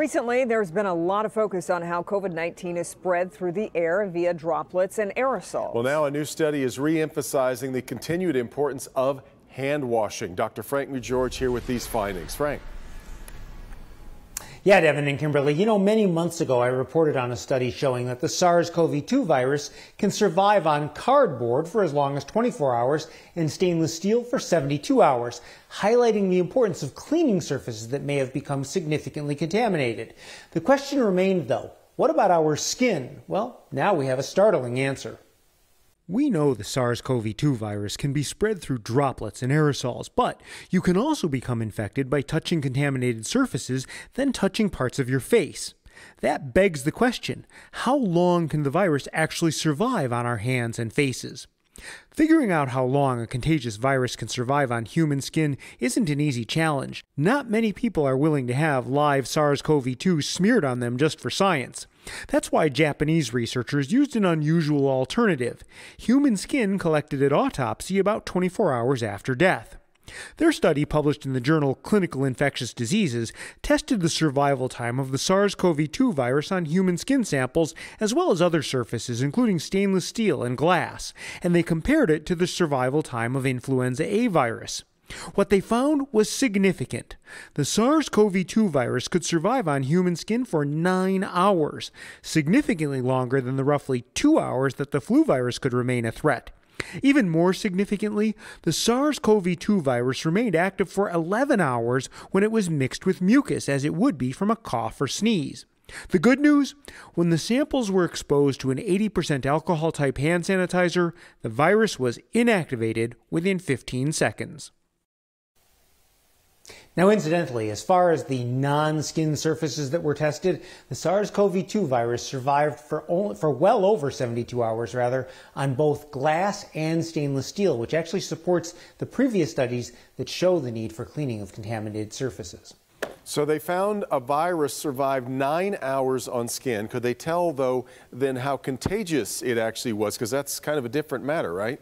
Recently, there's been a lot of focus on how COVID 19 is spread through the air via droplets and aerosols. Well, now a new study is re emphasizing the continued importance of hand washing. Dr. Frank McGeorge here with these findings. Frank. Yeah, Devin and Kimberly. You know, many months ago, I reported on a study showing that the SARS-CoV-2 virus can survive on cardboard for as long as 24 hours and stainless steel for 72 hours, highlighting the importance of cleaning surfaces that may have become significantly contaminated. The question remained, though, what about our skin? Well, now we have a startling answer. We know the SARS CoV 2 virus can be spread through droplets and aerosols, but you can also become infected by touching contaminated surfaces, then touching parts of your face. That begs the question how long can the virus actually survive on our hands and faces? Figuring out how long a contagious virus can survive on human skin isn't an easy challenge. Not many people are willing to have live SARS CoV 2 smeared on them just for science. That's why Japanese researchers used an unusual alternative human skin collected at autopsy about 24 hours after death. Their study, published in the journal Clinical Infectious Diseases, tested the survival time of the SARS CoV 2 virus on human skin samples as well as other surfaces, including stainless steel and glass, and they compared it to the survival time of influenza A virus. What they found was significant. The SARS CoV 2 virus could survive on human skin for nine hours, significantly longer than the roughly two hours that the flu virus could remain a threat. Even more significantly, the SARS CoV 2 virus remained active for 11 hours when it was mixed with mucus, as it would be from a cough or sneeze. The good news when the samples were exposed to an 80% alcohol type hand sanitizer, the virus was inactivated within 15 seconds. Now, incidentally, as far as the non-skin surfaces that were tested, the SARS-CoV-2 virus survived for, only, for well over 72 hours, rather, on both glass and stainless steel, which actually supports the previous studies that show the need for cleaning of contaminated surfaces. So they found a virus survived nine hours on skin. Could they tell, though, then how contagious it actually was? Because that's kind of a different matter, right?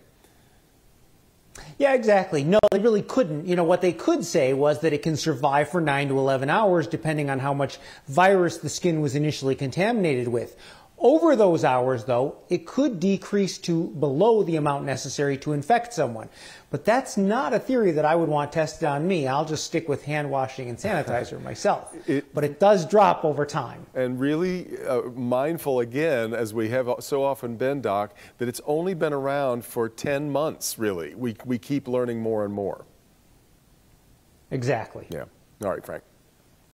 Yeah, exactly. No, they really couldn't. You know, what they could say was that it can survive for 9 to 11 hours depending on how much virus the skin was initially contaminated with. Over those hours, though, it could decrease to below the amount necessary to infect someone. But that's not a theory that I would want tested on me. I'll just stick with hand washing and sanitizer myself. It, but it does drop over time. And really uh, mindful again, as we have so often been, Doc, that it's only been around for 10 months, really. We, we keep learning more and more. Exactly. Yeah. All right, Frank.